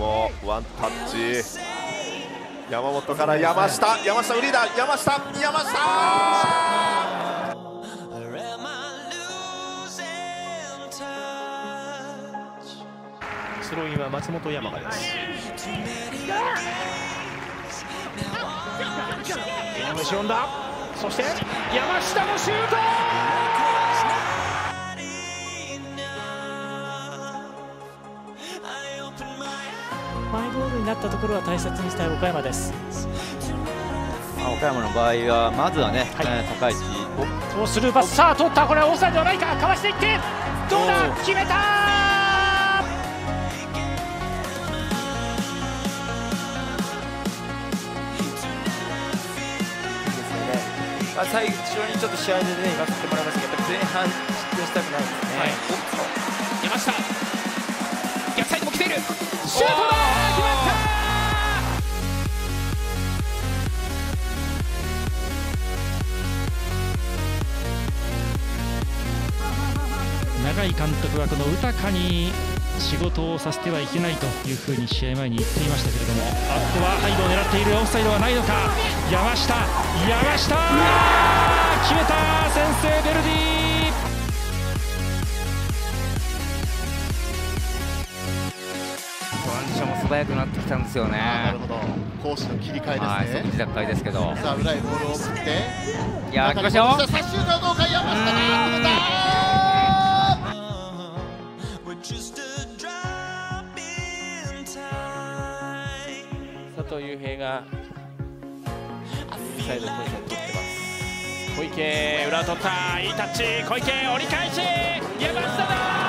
後ワンタッチ。山本から山下。山下フリーダー山下山下。スローインは松本山雅です。井上志だ。そして山下のシュートマイボールになったところは大切にしたい岡山です。まあ、岡山の場合はまずはね、はい、高い位置。そうスルーパスさあ取った。これはオフサイドではないか。かわしていって。どうだ？決めた！まあ、最初にちょっと試合でね言わせてもらいますけど前半失点したくないですね、はい、山下逆サイドも来ている。シュートだ永井監督はこの豊に仕事をさせてはいけないというふうに試合前に言っていましたけれども。あここは背後を狙っているオフサイドはないのか。山下山下決めた先制ベルディ。トランジションも素早くなってきたんですよねなるほど。攻守の切り替えですね。即時奪回ですけど。さあ裏へボールを送って。いや来ましたよ藤雄平がインサイドポジション取ってます。小池裏取った。いいタッチ。小池折り返し。山下だ。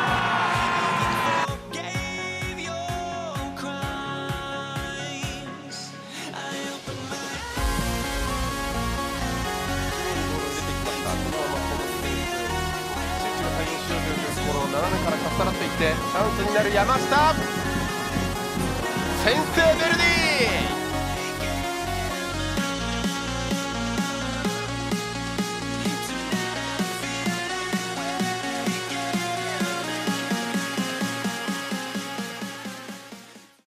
斜めからかっさらっていってチャンスになる山下。先制ベルディ